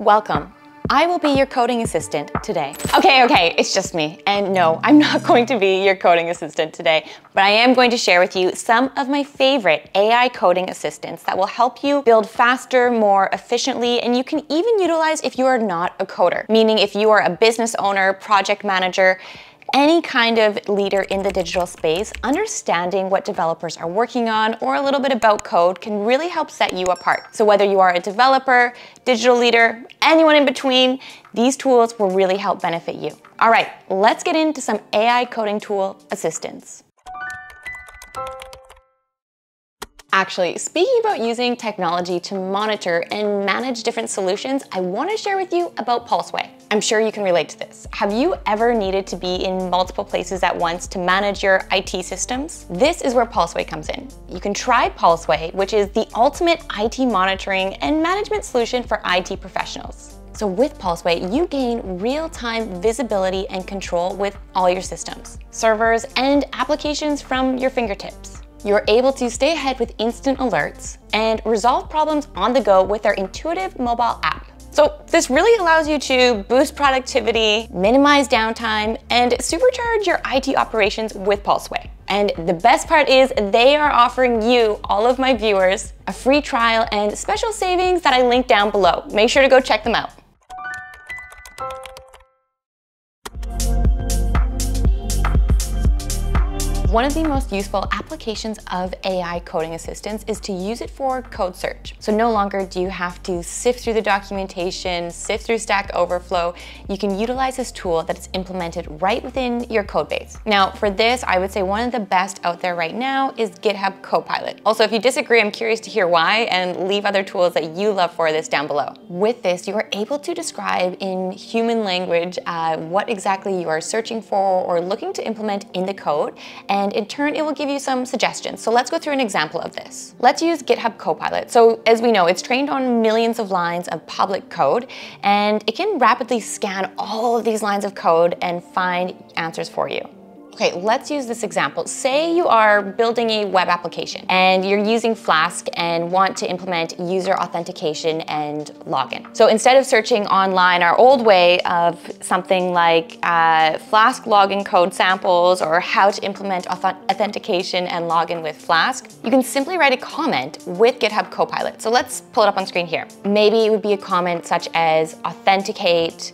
Welcome. I will be your coding assistant today. Okay, okay, it's just me. And no, I'm not going to be your coding assistant today, but I am going to share with you some of my favorite AI coding assistants that will help you build faster, more efficiently, and you can even utilize if you are not a coder, meaning if you are a business owner, project manager, any kind of leader in the digital space, understanding what developers are working on or a little bit about code can really help set you apart. So whether you are a developer, digital leader, anyone in between, these tools will really help benefit you. All right, let's get into some AI coding tool assistance. Actually, speaking about using technology to monitor and manage different solutions, I wanna share with you about Pulseway. I'm sure you can relate to this. Have you ever needed to be in multiple places at once to manage your IT systems? This is where Pulseway comes in. You can try Pulseway, which is the ultimate IT monitoring and management solution for IT professionals. So with Pulseway, you gain real-time visibility and control with all your systems, servers, and applications from your fingertips. You're able to stay ahead with instant alerts and resolve problems on the go with their intuitive mobile app. So this really allows you to boost productivity, minimize downtime, and supercharge your IT operations with Pulseway. And the best part is they are offering you, all of my viewers, a free trial and special savings that I link down below. Make sure to go check them out. One of the most useful applications of AI coding assistance is to use it for code search. So no longer do you have to sift through the documentation, sift through Stack Overflow. You can utilize this tool that is implemented right within your code base. Now for this, I would say one of the best out there right now is GitHub Copilot. Also, if you disagree, I'm curious to hear why and leave other tools that you love for this down below. With this, you are able to describe in human language uh, what exactly you are searching for or looking to implement in the code. And and in turn it will give you some suggestions. So let's go through an example of this. Let's use GitHub Copilot. So as we know, it's trained on millions of lines of public code and it can rapidly scan all of these lines of code and find answers for you. Okay, let's use this example. Say you are building a web application and you're using Flask and want to implement user authentication and login. So instead of searching online our old way of something like uh, Flask login code samples or how to implement authentication and login with Flask, you can simply write a comment with GitHub Copilot. So let's pull it up on screen here. Maybe it would be a comment such as authenticate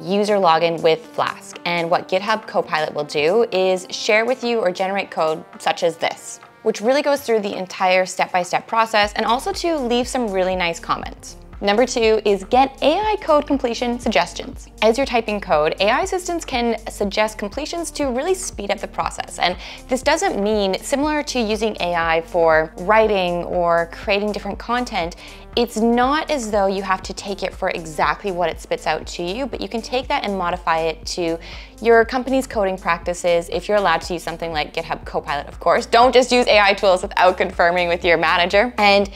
user login with Flask. And what GitHub Copilot will do is share with you or generate code such as this, which really goes through the entire step-by-step -step process and also to leave some really nice comments. Number two is get AI code completion suggestions. As you're typing code, AI assistants can suggest completions to really speed up the process. And this doesn't mean, similar to using AI for writing or creating different content, it's not as though you have to take it for exactly what it spits out to you, but you can take that and modify it to your company's coding practices if you're allowed to use something like GitHub Copilot, of course. Don't just use AI tools without confirming with your manager. And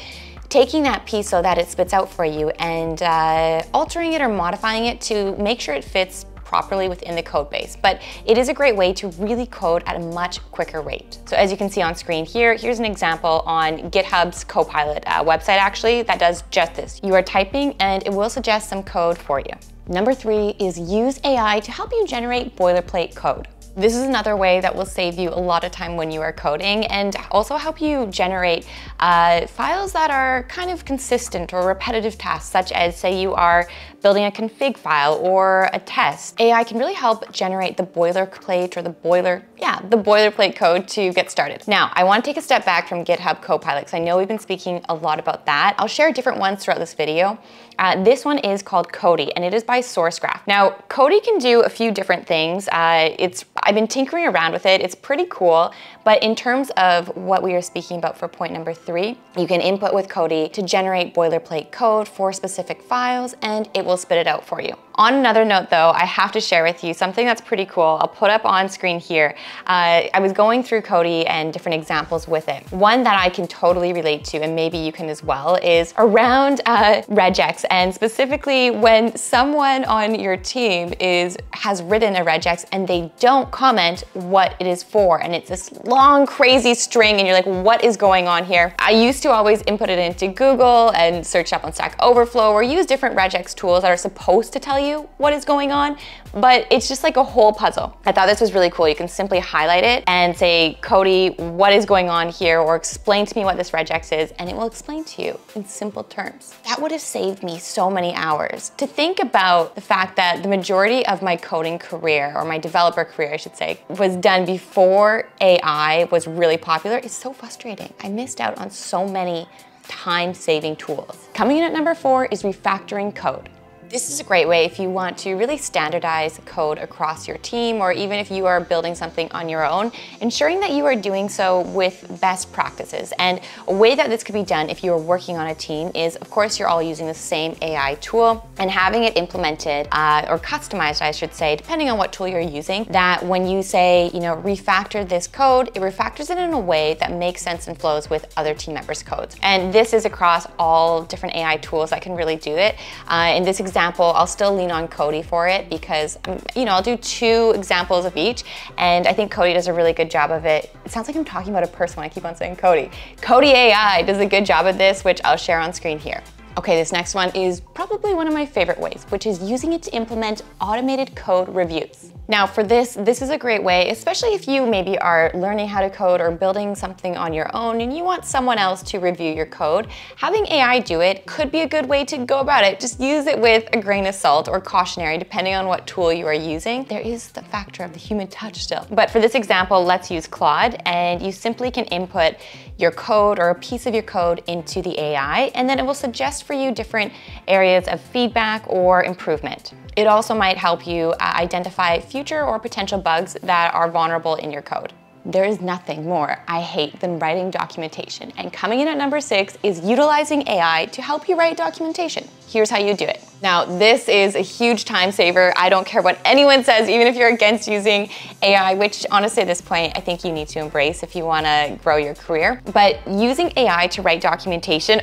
taking that piece so that it spits out for you and uh, altering it or modifying it to make sure it fits properly within the code base. But it is a great way to really code at a much quicker rate. So as you can see on screen here, here's an example on GitHub's Copilot uh, website actually that does just this. You are typing and it will suggest some code for you. Number three is use AI to help you generate boilerplate code. This is another way that will save you a lot of time when you are coding and also help you generate uh, files that are kind of consistent or repetitive tasks, such as say you are building a config file or a test. AI can really help generate the boilerplate or the boiler, yeah, the boilerplate code to get started. Now, I wanna take a step back from GitHub Copilot because I know we've been speaking a lot about that. I'll share different ones throughout this video. Uh, this one is called Cody and it is by SourceGraph. Now, Cody can do a few different things. Uh, it's I've been tinkering around with it. It's pretty cool. But in terms of what we are speaking about for point number three, you can input with Cody to generate boilerplate code for specific files and it will spit it out for you. On another note though, I have to share with you something that's pretty cool. I'll put up on screen here. Uh, I was going through Cody and different examples with it. One that I can totally relate to, and maybe you can as well, is around uh, regex and specifically when someone on your team is has written a regex and they don't comment what it is for, and it's this long, crazy string, and you're like, what is going on here? I used to always input it into Google and search up on Stack Overflow or use different regex tools that are supposed to tell you what is going on, but it's just like a whole puzzle. I thought this was really cool. You can simply highlight it and say, Cody, what is going on here? Or explain to me what this regex is, and it will explain to you in simple terms. That would have saved me so many hours. To think about the fact that the majority of my coding career, or my developer career, I should say, was done before AI was really popular is so frustrating. I missed out on so many time-saving tools. Coming in at number four is refactoring code. This is a great way if you want to really standardize code across your team or even if you are building something on your own, ensuring that you are doing so with best practices. And a way that this could be done if you are working on a team is, of course, you're all using the same AI tool and having it implemented uh, or customized, I should say, depending on what tool you're using, that when you say, you know, refactor this code, it refactors it in a way that makes sense and flows with other team members' codes. And this is across all different AI tools that can really do it. Uh, in this example, example, I'll still lean on Cody for it because, um, you know, I'll do two examples of each. And I think Cody does a really good job of it. It sounds like I'm talking about a person when I keep on saying Cody. Cody AI does a good job of this, which I'll share on screen here. Okay, this next one is probably one of my favorite ways, which is using it to implement automated code reviews. Now for this, this is a great way, especially if you maybe are learning how to code or building something on your own and you want someone else to review your code. Having AI do it could be a good way to go about it. Just use it with a grain of salt or cautionary, depending on what tool you are using. There is the factor of the human touch still. But for this example, let's use Claude and you simply can input your code or a piece of your code into the AI and then it will suggest for you different areas of feedback or improvement. It also might help you uh, identify future or potential bugs that are vulnerable in your code. There is nothing more I hate than writing documentation. And coming in at number six is utilizing AI to help you write documentation. Here's how you do it. Now, this is a huge time saver. I don't care what anyone says, even if you're against using AI, which honestly at this point, I think you need to embrace if you wanna grow your career. But using AI to write documentation,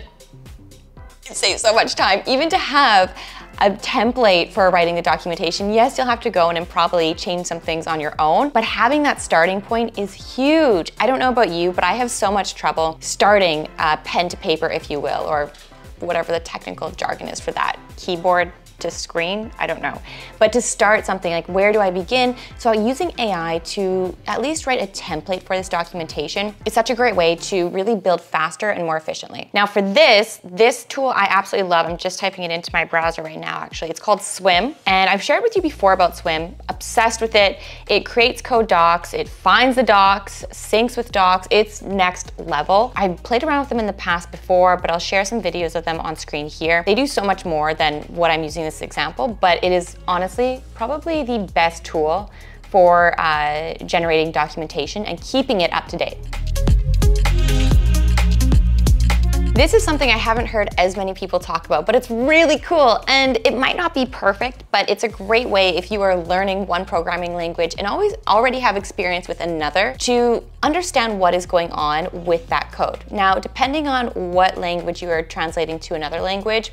it saves so much time. Even to have a template for writing the documentation. Yes, you'll have to go in and probably change some things on your own, but having that starting point is huge. I don't know about you, but I have so much trouble starting uh, pen to paper, if you will, or whatever the technical jargon is for that. Keyboard to screen, I don't know. But to start something like where do I begin? So using AI to at least write a template for this documentation is such a great way to really build faster and more efficiently. Now for this, this tool I absolutely love. I'm just typing it into my browser right now actually. It's called Swimm and I've shared with you before about Swimm, obsessed with it. It creates code docs, it finds the docs, syncs with docs, it's next level. I've played around with them in the past before, but I'll share some videos of them on screen here. They do so much more than what I'm using this example, but it is honestly probably the best tool for uh, generating documentation and keeping it up to date. This is something I haven't heard as many people talk about, but it's really cool and it might not be perfect, but it's a great way if you are learning one programming language and always already have experience with another to understand what is going on with that code. Now, depending on what language you are translating to another language,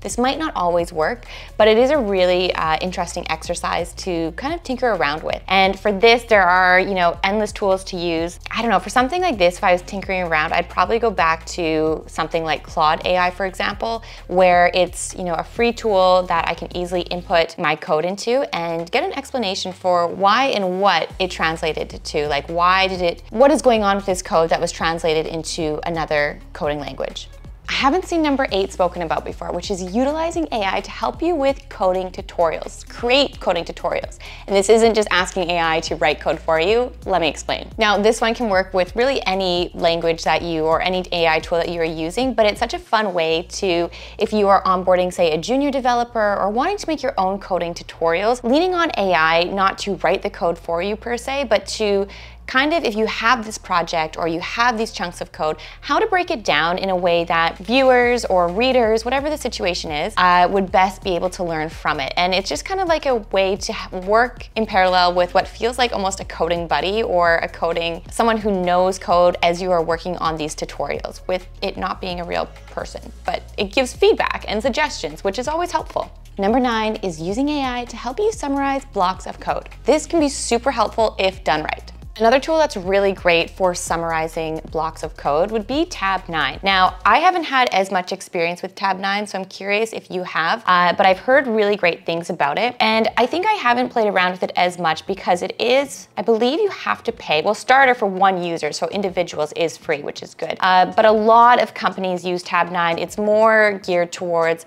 this might not always work, but it is a really uh, interesting exercise to kind of tinker around with. And for this, there are, you know, endless tools to use. I don't know, for something like this, if I was tinkering around, I'd probably go back to something like Claude AI, for example, where it's, you know, a free tool that I can easily input my code into and get an explanation for why and what it translated to. Like, why did it, what is going on with this code that was translated into another coding language? I haven't seen number eight spoken about before, which is utilizing AI to help you with coding tutorials, create coding tutorials. And this isn't just asking AI to write code for you, let me explain. Now, this one can work with really any language that you or any AI tool that you are using, but it's such a fun way to, if you are onboarding, say, a junior developer or wanting to make your own coding tutorials, leaning on AI not to write the code for you per se, but to kind of if you have this project or you have these chunks of code, how to break it down in a way that viewers or readers, whatever the situation is, uh, would best be able to learn from it. And it's just kind of like a way to work in parallel with what feels like almost a coding buddy or a coding, someone who knows code as you are working on these tutorials with it not being a real person. But it gives feedback and suggestions, which is always helpful. Number nine is using AI to help you summarize blocks of code. This can be super helpful if done right. Another tool that's really great for summarizing blocks of code would be Tabnine. Now, I haven't had as much experience with Tabnine, so I'm curious if you have, uh, but I've heard really great things about it. And I think I haven't played around with it as much because it is, I believe you have to pay. Well, starter for one user, so individuals is free, which is good. Uh, but a lot of companies use Tabnine. It's more geared towards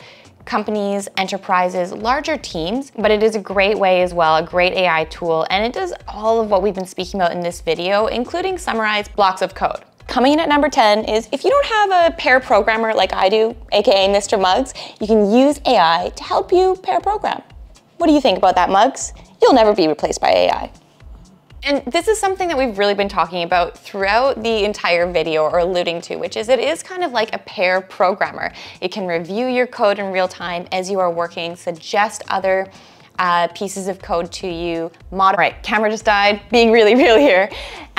companies, enterprises, larger teams, but it is a great way as well, a great AI tool, and it does all of what we've been speaking about in this video, including summarize blocks of code. Coming in at number 10 is if you don't have a pair programmer like I do, AKA Mr. Muggs, you can use AI to help you pair program. What do you think about that, Muggs? You'll never be replaced by AI. And this is something that we've really been talking about throughout the entire video or alluding to, which is it is kind of like a pair programmer. It can review your code in real time as you are working, suggest other uh, pieces of code to you, moderate. Camera just died, being really real here.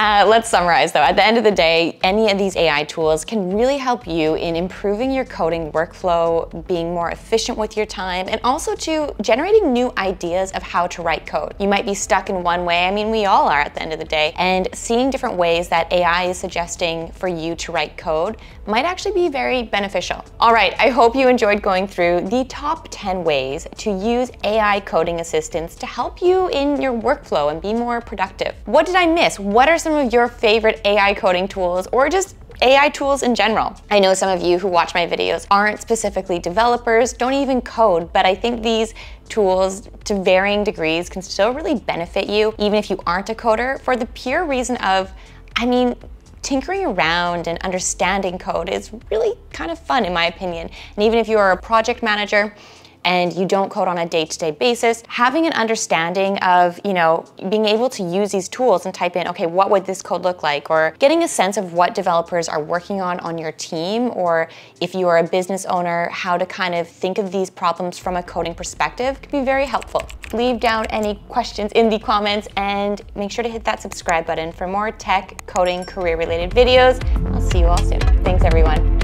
Uh, let's summarize though. At the end of the day, any of these AI tools can really help you in improving your coding workflow, being more efficient with your time, and also to generating new ideas of how to write code. You might be stuck in one way, I mean, we all are at the end of the day, and seeing different ways that AI is suggesting for you to write code might actually be very beneficial. All right, I hope you enjoyed going through the top 10 ways to use AI coding assistants to help you in your workflow and be more productive. What did I miss? What are some some of your favorite AI coding tools or just AI tools in general. I know some of you who watch my videos aren't specifically developers, don't even code, but I think these tools to varying degrees can still really benefit you, even if you aren't a coder, for the pure reason of, I mean, tinkering around and understanding code is really kind of fun in my opinion. And even if you are a project manager, and you don't code on a day-to-day -day basis, having an understanding of, you know, being able to use these tools and type in, okay, what would this code look like? Or getting a sense of what developers are working on on your team, or if you are a business owner, how to kind of think of these problems from a coding perspective could be very helpful. Leave down any questions in the comments and make sure to hit that subscribe button for more tech, coding, career-related videos. I'll see you all soon. Thanks, everyone.